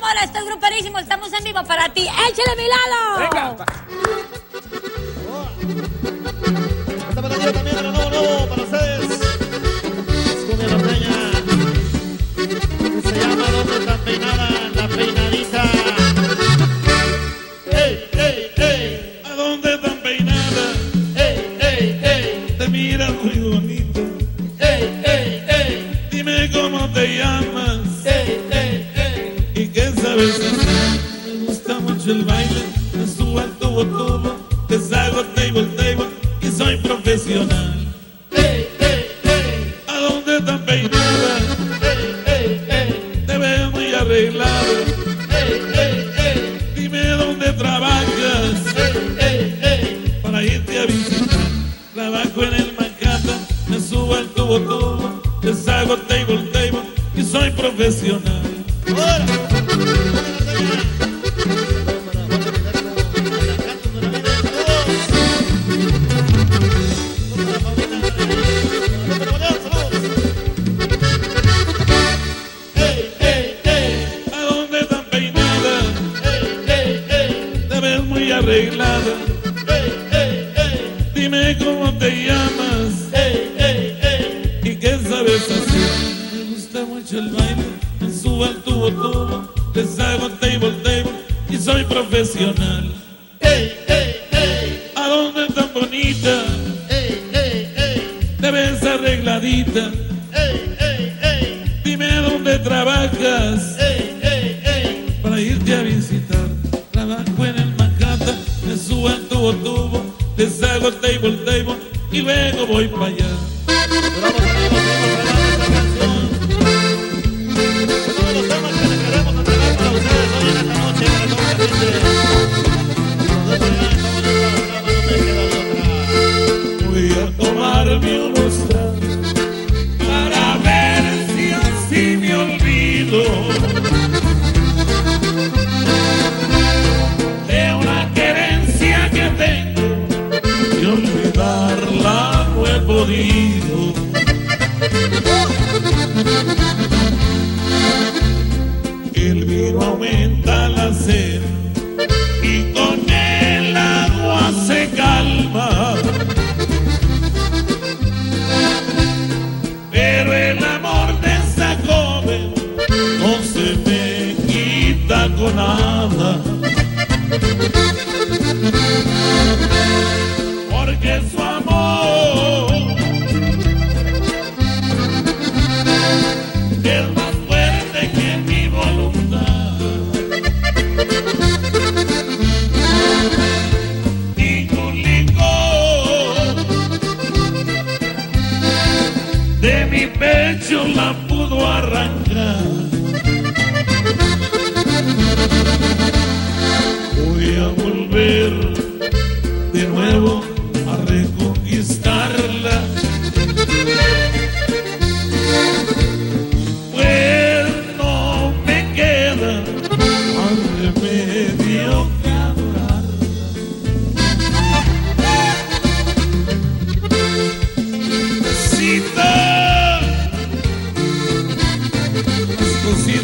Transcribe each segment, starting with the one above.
Mora, esto es gruperísimo, estamos en vivo para ti. ¡Échale mi lado! Venga. Me gusta mucho el baile, me subo al tubo tubo, te salgo table table y soy profesional. ¡Ey, ey, ey! ¿A dónde tan peinada? Te veo muy arreglada. ¡Ey, ey, ey! Dime dónde trabajas para irte a visitar. Trabajo en el Manhattan, me subo al tubo tubo, te salgo table table y soy profesional. Ves muy arreglada. Dime cómo te llamas y qué sabes hacer. Me gusta mucho el baile, me subo al tubo tubo, te salgo table table y soy profesional. ¿A dónde tan bonita? Te ves arregladita. Dime dónde trabajas para irte a visitar. Tubo tubo, te salgo table table y luego voy para allá. Quita con nada. Porque su amor es más fuerte que mi voluntad. Ningún licor de mi pecho la pudo arrancar.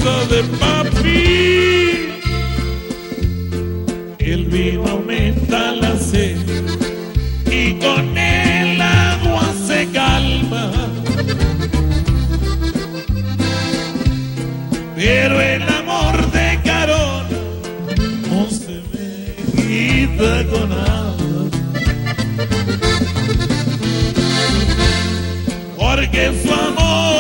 De papi. El vino aumenta la sed y con el agua se calma. Pero el amor de Carona no se me quita con nada. Porque su amor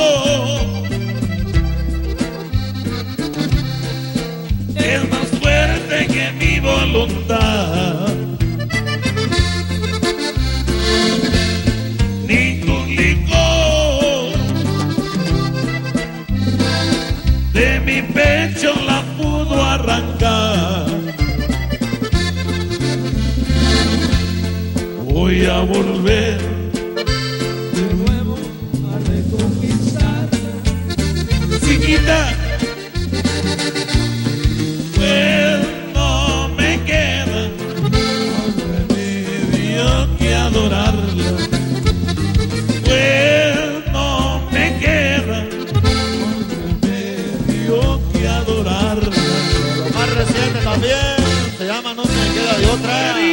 Voy a volver de nuevo a reconquistar. Chiquita, pues no me queda más remedio que adorarla. También se llama No me queda de otra.